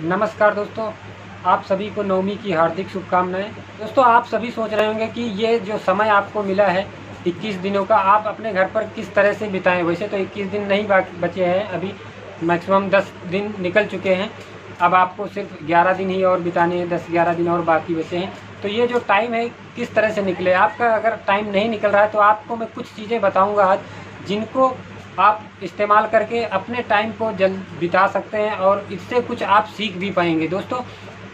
नमस्कार दोस्तों, आप सभी को नवमी की हार्दिक शुभकामनाएँ। दोस्तों, आप सभी सोच रहे होंगे कि ये जो समय आपको मिला है 21 दिनों का, आप अपने घर पर किस तरह से बिताएँ? वैसे तो 21 दिन नहीं बचे हैं, अभी मैक्सिमम 10 दिन निकल चुके हैं। अब आपको सिर्फ़ 11 दिन ही और बिताने हैं 10-11 दिन और बाकी बचे हैं। तो ये जो टाइम है, किस तरह से निकले? आपका अगर टाइम नहीं निकल रहा है तो आपको मैं कुछ चीज़ें बताऊँगा आज, जिनको आप इस्तेमाल करके अपने टाइम को जल्द बिता सकते हैं और इससे कुछ आप सीख भी पाएँगे। दोस्तों,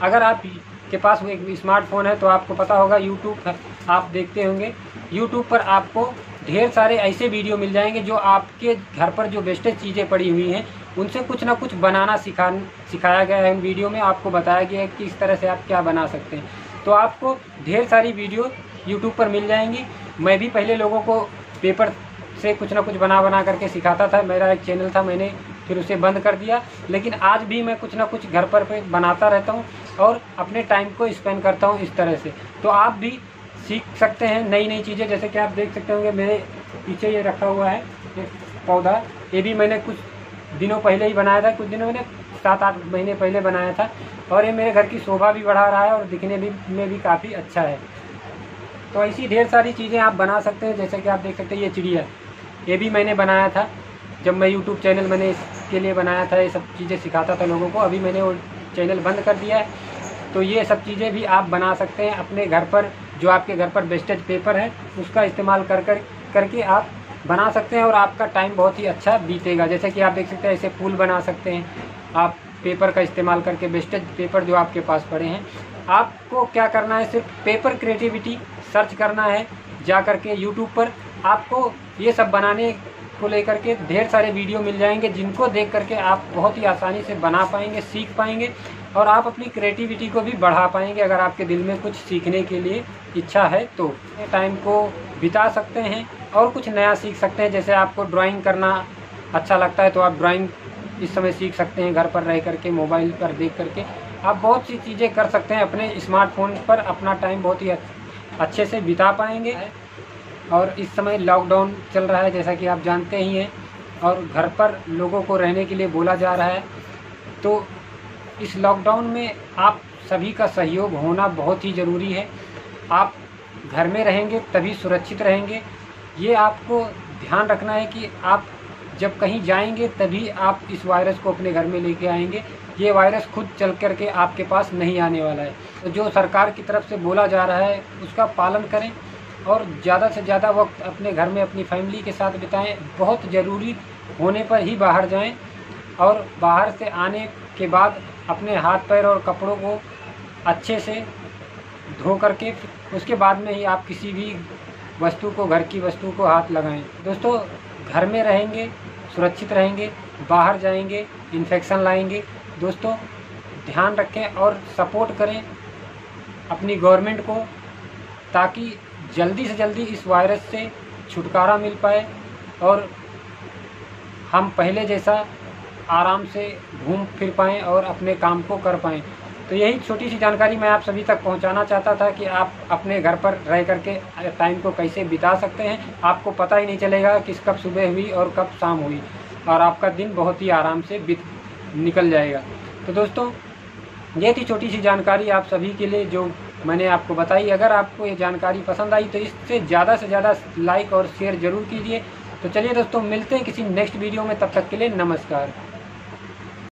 अगर आप के पास एक स्मार्टफ़ोन है तो आपको पता होगा यूट्यूब आप देखते होंगे। यूट्यूब पर आपको ढेर सारे ऐसे वीडियो मिल जाएँगे जो आपके घर पर जो बेस्टेज चीज़ें पड़ी हुई हैं, उनसे कुछ ना कुछ बनाना सिखा सिखाया गया है। उन वीडियो में आपको बताया गया है कि इस तरह से आप क्या बना सकते हैं। तो आपको ढेर सारी वीडियो यूट्यूब पर मिल जाएँगी। मैं भी पहले लोगों को पेपर से कुछ ना कुछ बना बना करके सिखाता था। मेरा एक चैनल था, मैंने फिर उसे बंद कर दिया। लेकिन आज भी मैं कुछ ना कुछ घर पर पे बनाता रहता हूँ और अपने टाइम को स्पेंड करता हूँ इस तरह से। तो आप भी सीख सकते हैं नई नई चीज़ें। जैसे कि आप देख सकते होंगे, मेरे पीछे ये रखा हुआ है पौधा। ये भी मैंने कुछ दिनों पहले ही बनाया था। कुछ दिनों मैंने सात, आठ महीने पहले बनाया था। और ये मेरे घर की शोभा भी बढ़ा रहा है और दिखने भी, में भी काफ़ी अच्छा है। तो ऐसी ढेर सारी चीज़ें आप बना सकते हैं। जैसे कि आप देख सकते हैं, ये चिड़िया। ये भी मैंने बनाया था। जब मैं यूट्यूब चैनल मैंने इसके लिए बनाया था, ये सब चीज़ें सिखाता था लोगों को, अभी मैंने वो चैनल बंद कर दिया है। तो ये सब चीज़ें भी आप बना सकते हैं अपने घर पर, जो आपके घर पर वेस्टेज पेपर है, उसका इस्तेमाल कर कर, करके आप बना सकते हैं और आपका टाइम बहुत ही अच्छा बीतेगा। जैसे कि आप देख सकते हैं, ऐसे फूल बना सकते हैं। आप पेपर का इस्तेमाल करके वेस्टेज पेपर जो आपके पास पड़े हैं। आपको क्या करना है, सिर्फ़ पेपर क्रिएटिविटी सर्च करना है, जा करके यूट्यूब पर आपको ये सब बनाने को लेकर के ढेर सारे वीडियो मिल जाएँगे, जिनको देख करके आप बहुत ही आसानी से बना पाएँगे, सीख पाएँगे और आप अपनी क्रिएटिविटी को भी बढ़ा पाएँगे अगर आपके दिल में कुछ सीखने के लिए इच्छा है तो। टाइम को बिता सकते हैं और कुछ नया सीख सकते हैं, जैसे आपको ड्राइंग करना अच्छा लगता है तो आप ड्राइंग इस समय सीख सकते हैं, घर पर रह करके मोबाइल पर देख करके। आप बहुत सी चीज़ें कर सकते हैं, अपने स्मार्टफ़ोन पर अपना टाइम बहुत ही अच्छे से बिता पाएँगे। और इस समय लॉकडाउन चल रहा है, जैसा कि आप जानते ही हैं। और घर पर लोगों को रहने के लिए बोला जा रहा है। तो इस लॉकडाउन में आप सभी का सहयोग होना बहुत ही ज़रूरी है। आप घर में रहेंगे, तभी सुरक्षित रहेंगे। ये आपको ध्यान रखना है कि आप जब कहीं जाएँगे, तभी आप इस वायरस को अपने घर में लेके आएँगे। ये वायरस खुद चल कर के आपके पास नहीं आने वाला है। तो जो सरकार की तरफ़ से बोला जा रहा है, उसका पालन करें। और ज़्यादा से ज़्यादा वक्त अपने घर में अपनी फैमिली के साथ बिताएँ। बहुत ज़रूरी होने पर ही बाहर जाएँ और बाहर से आने के बाद अपने हाथ पैर और कपड़ों को अच्छे से धो करके, उसके बाद में ही आप किसी भी वस्तु को, घर की वस्तु को हाथ लगाएँ। दोस्तों, घर में रहेंगे, सुरक्षित रहेंगे, बाहर जाएँगे इन्फेक्शन लाएँगे। दोस्तों, ध्यान रखें और सपोर्ट करें अपनी गवर्नमेंट को ताकि जल्दी से जल्दी इस वायरस से छुटकारा मिल पाए और हम पहले जैसा आराम से घूम फिर पाएँ और अपने काम को कर पाएँ। तो यही छोटी सी जानकारी मैं आप सभी तक पहुंचाना चाहता था कि आप अपने घर पर रह करके टाइम को कैसे बिता सकते हैं। आपको पता ही नहीं चलेगा किस कब सुबह हुई और कब शाम हुई और आपका दिन बहुत ही आराम से बित, निकल जाएगा। तो दोस्तों, ये थी छोटी सी जानकारी आप सभी के लिए जो मैंने आपको बताई, अगर आपको ये जानकारी पसंद आई तो इससे ज़्यादा से ज़्यादा लाइक और शेयर ज़रूर कीजिए। तो चलिए दोस्तों, मिलते हैं किसी नेक्स्ट वीडियो में, तब तक के लिए नमस्कार।